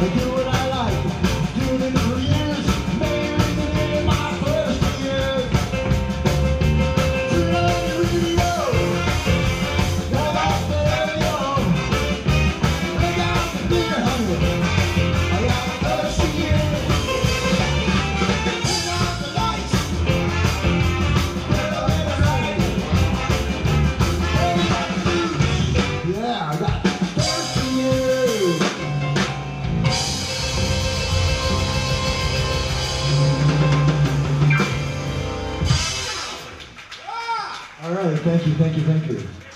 But you. All right, thank you, thank you, thank you.